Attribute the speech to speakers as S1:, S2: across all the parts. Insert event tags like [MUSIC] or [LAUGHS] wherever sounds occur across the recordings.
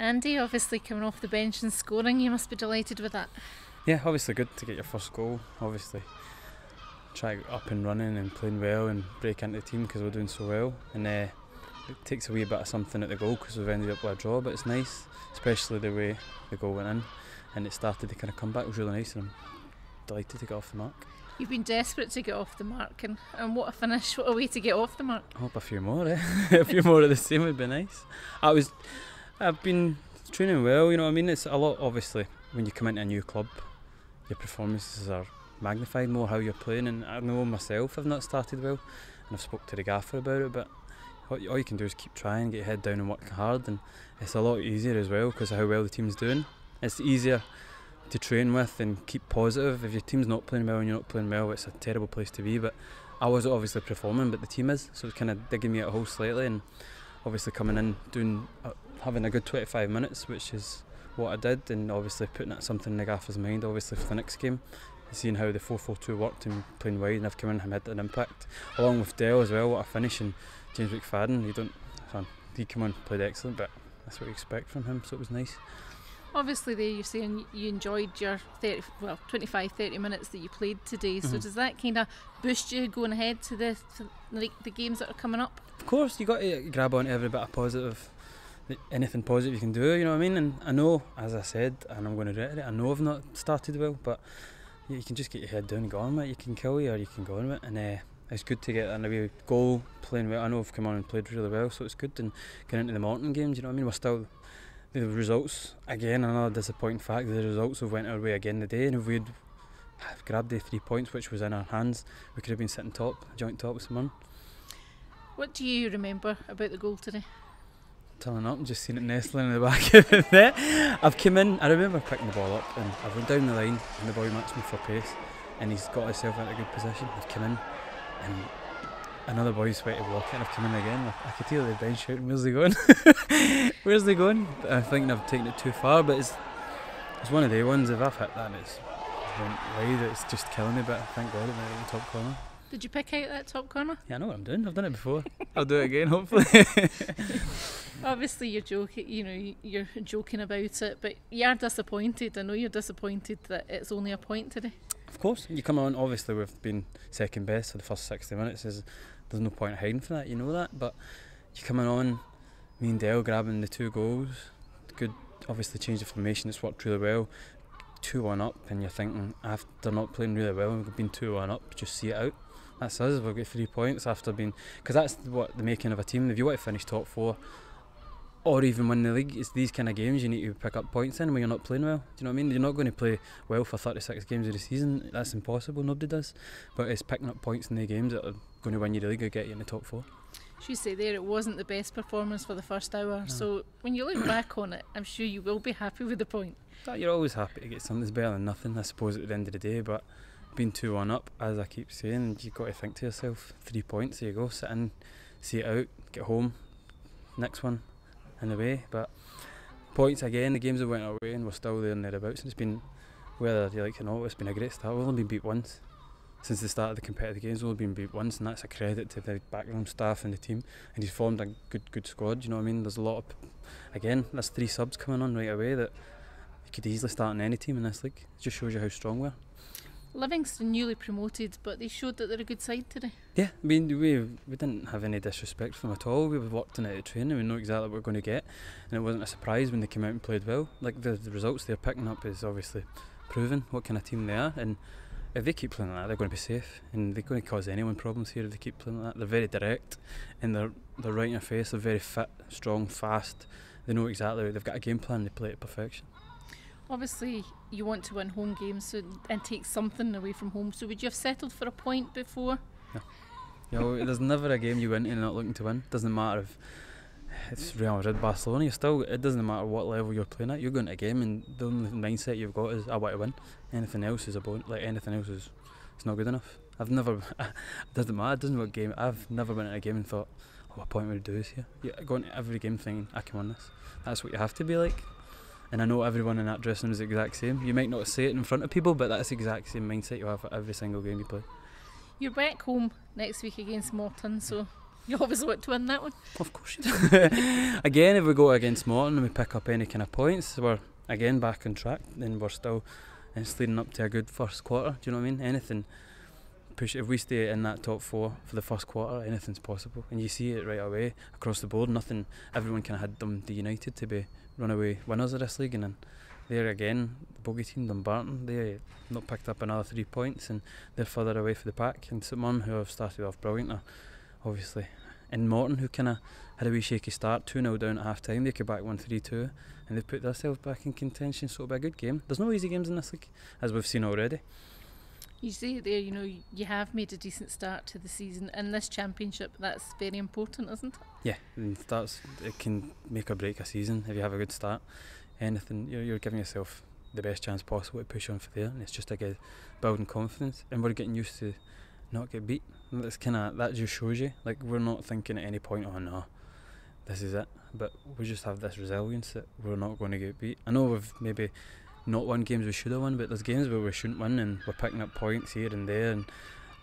S1: Andy, obviously coming off the bench and scoring, you must be delighted with that.
S2: Yeah, obviously good to get your first goal. Obviously, try up and running and playing well and break into the team because we're doing so well. And uh, it takes away a bit of something at the goal because we've ended up with a draw, but it's nice, especially the way the goal went in and it started to kind of come back. It was really nice and I'm delighted to get off the mark.
S1: You've been desperate to get off the mark, and, and what a finish! What a way to get off the mark.
S2: I hope a few more, eh? [LAUGHS] a few more of the same would be nice. I was I've been training well, you know what I mean? It's a lot, obviously, when you come into a new club, your performances are magnified more how you're playing. And I know myself, I've not started well, and I've spoke to the gaffer about it, but all you can do is keep trying, get your head down and work hard, and it's a lot easier as well because of how well the team's doing. It's easier to train with and keep positive. If your team's not playing well and you're not playing well, it's a terrible place to be. But I was obviously performing, but the team is, so it's kind of digging me at a hole slightly, and obviously coming in doing uh, having a good 25 minutes, which is what I did, and obviously putting that something in the gaffer's mind, obviously for the next game, seeing how the 4-4-2 worked and playing wide, and I've come in and had an impact, along with Dale as well. What a finish and James McFadden, he don't, he came on played excellent, but that's what you expect from him, so it was nice.
S1: Obviously, there you're saying you enjoyed your 30, well, 25, 30 minutes that you played today. So mm-hmm. does that kind of boost you going ahead to the, to the the games that are coming up?
S2: Of course, you got to grab on every bit of positive anything positive you can do, you know what I mean? And I know, as I said, and I'm going to reiterate, it, I know I've not started well, but you can just get your head down and go on with it. You can kill you or you can go on with it. And uh, it's good to get a wee goal playing well. I know I've come on and played really well, so it's good. And getting into the Morton games, you know what I mean? We're still, the results, again, another disappointing fact, the results have went our way again today. And if we'd grabbed the three points, which was in our hands, we could have been sitting top, joint top with someone.
S1: What do you remember about the goal today?
S2: Turning up and just seen it nestling in the back [LAUGHS] of the net. I've come in, I remember picking the ball up and I've run down the line and the boy matched me for pace and he's got himself into a good position. I've come in and another boy's waiting to walk it and I've come in again. I, I could hear the bench shouting, where's he going? [LAUGHS] where's he going? But I think I've taken it too far but it's it's one of the ones, if I've hit that it's went wide, it's just killing me but thank God it went in the top corner.
S1: Did you pick out that top corner?
S2: Yeah, I know what I'm doing. I've done it before. [LAUGHS] I'll do it again, hopefully. [LAUGHS]
S1: Obviously, you're joking. You know, you're joking about it, but you're disappointed. I know you're disappointed that it's only a point today.
S2: Of course, you come on. Obviously, we've been second best for the first 60 minutes. There's, there's no point hiding from that. You know that. But you coming on, me and Dale grabbing the two goals. Good. Obviously, change the formation. It's worked really well. Two one up, and you're thinking ah, after not playing really well, we've been two one up. Just see it out that's us. We've got three points after being because that's what the making of a team. If you want to finish top four, or even win the league, it's these kind of games you need to pick up points in when you're not playing well. Do you know what I mean? You're not going to play well for 36 games of the season. That's impossible. Nobody does. But it's picking up points in the games that are going to win you the league or get you in the top four.
S1: She say there it wasn't the best performance for the first hour. No. So when you look back on it, I'm sure you will be happy with the point.
S2: You're always happy to get something that's better than nothing, I suppose, at the end of the day. But been 2 1 up, as I keep saying, you've got to think to yourself, three points, there you go, sit in, see it out, get home, next one, in the way. But points again, the games have went away and we're still there and thereabouts. And it's been, whether you like it or not, it's been a great start. We've only been beat once. Since the start of the competitive games, we've only been beat once, and that's a credit to the backroom staff and the team. And he's formed a good, good squad. You know what I mean? There's a lot of, again, there's three subs coming on right away that you could easily start in any team in this league. It just shows you how strong we are.
S1: Livingston newly promoted, but they showed that they're a good side today.
S2: Yeah, I mean we we didn't have any disrespect for them at all. We were worked in it at training. We know exactly what we're going to get, and it wasn't a surprise when they came out and played well. Like the, the results they're picking up is obviously proven what kind of team they are, and if they keep playing like that, they're going to be safe, and they're going to cause anyone problems here if they keep playing like that. They're very direct, and they're they're right in your face. They're very fit, strong, fast. They know exactly. What they've got a game plan. They play it perfection.
S1: Obviously, you want to win home games so, and take something away from home. So, would you have settled for a point before?
S2: No. You know, there's never a game you win and not looking to win. Doesn't matter if it's Real Madrid, Barcelona. You still. It doesn't matter what level you're playing at. You're going to a game, and the only mindset you've got is I want to win. Anything else is a bonus. Like anything else is, it's not good enough. I've never. it [LAUGHS] doesn't matter. It doesn't what game. I've never been in a game and thought, oh, what point would I do this here? You go into every game thinking I can win this. That's what you have to be like and I know everyone in that dressing room is the exact same. You might not say it in front of people, but that's the exact same mindset you have for every single game you play.
S1: You're back home next week against Morton, so You always want to win that one.
S2: Of course you do. [LAUGHS] again, if we go against Morton and we pick up any kind of points, we're again back on track. Then we're still it's leading up to a good first quarter. Do you know what I mean? Anything push if we stay in that top four for the first quarter, anything's possible. And you see it right away across the board. Nothing. Everyone kind of had them the United to be runaway winners of this league, and then there again, the bogey team Dumbarton, they not picked up another three points, and they're further away for the pack. And St who have started off brilliant, obviously. And Morton, who kind of had a wee shaky start, 2 0 down at half time, they came back 1 3 2, and they've put themselves back in contention, so it'll be a good game. There's no easy games in this league, as we've seen already.
S1: You see there, you know, you have made a decent start to the season. In this championship, that's very important, isn't it?
S2: Yeah, and that's it can make or break a season if you have a good start. Anything, you're, you're giving yourself the best chance possible to push on for there, and it's just again building confidence, and we're getting used to not get beat. That's kind of that just shows you like we're not thinking at any point, oh no, this is it. But we just have this resilience that we're not going to get beat. I know we've maybe not won games we should have won, but there's games where we shouldn't win, and we're picking up points here and there, and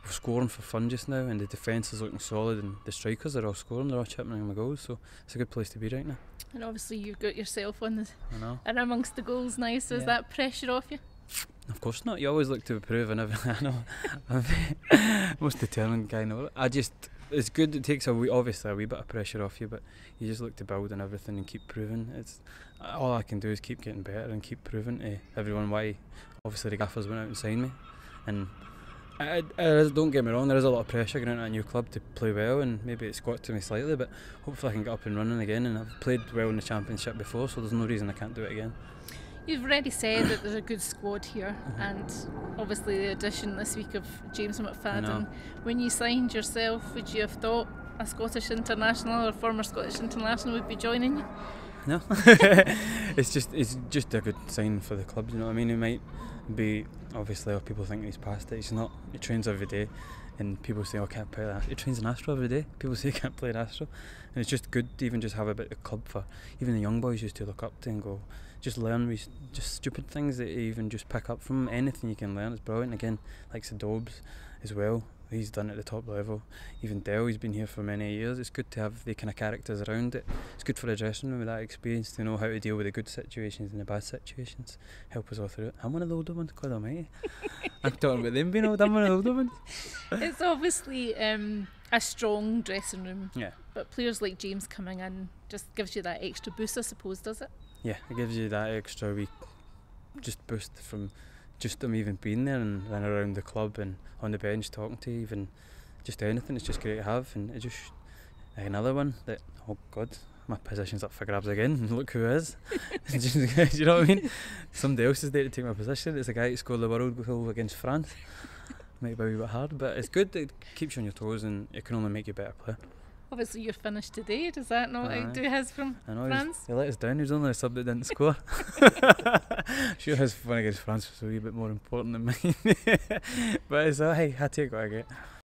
S2: we're scoring for fun just now, and the defence is looking solid, and the strikers are all scoring, they're all chipping in the goals, so it's a good place to be right now.
S1: And obviously, you've got yourself on the
S2: I know. [LAUGHS]
S1: and amongst the goals now. So is that pressure off you?
S2: Of course not. You always look to improve, and everything. [LAUGHS] I know. [LAUGHS] I'm the most determined guy in the world. I just, it's good. It takes a wee, obviously a wee bit of pressure off you, but you just look to build and everything and keep proving. It's all I can do is keep getting better and keep proving to everyone why. Obviously, the gaffers went out and signed me, and I, I, don't get me wrong. There is a lot of pressure going into a new club to play well, and maybe it's got to me slightly, but hopefully I can get up and running again. And I've played well in the championship before, so there's no reason I can't do it again.
S1: You've already said that there's a good squad here, and obviously the addition this week of James McFadden. When you signed yourself, would you have thought a Scottish international or former Scottish international would be joining you?
S2: No, [LAUGHS] it's just it's just a good sign for the club. You know what I mean? It might be obviously oh, people think he's past it. He's not. He trains every day, and people say, "Oh, can't play that." He trains in Astro every day. People say [LAUGHS] he can't play in Astro, and it's just good to even just have a bit of club for even the young boys used to look up to and go, just learn these just stupid things that you even just pick up from anything you can learn. It's brilliant. Again, like the Dobbs as well. He's done at the top level. Even Dell, he's been here for many years. It's good to have the kind of characters around it. It's good for the dressing room with that experience to know how to deal with the good situations and the bad situations. Help us all through it. I'm one of the older ones, God almighty. [LAUGHS] I'm talking about them being old. I'm one of the older ones.
S1: it's obviously um, a strong dressing room,
S2: Yeah.
S1: but players like James coming in just gives you that extra boost, I suppose, does it?
S2: Yeah, it gives you that extra week, just boost from just them even being there and, and around the club and on the bench talking to you, just anything. It's just great to have, and it just another one that oh god, my position's up for grabs again. And [LAUGHS] look who is. [LAUGHS] Just- [LAUGHS] you know what I mean? Somebody else is there to take my position. It's a guy who scored the world goal against France. Might be a wee bit hard, but it's good. It keeps you on your toes, and it can only make you a better player.
S1: Obviously, you're finished today. Does that not
S2: Aye.
S1: outdo his from
S2: I know
S1: France?
S2: He let us down. He was only a sub that didn't [LAUGHS] score. [LAUGHS] sure, his one against France was a wee bit more important than mine. [LAUGHS] but it's uh, hey, I take what I get.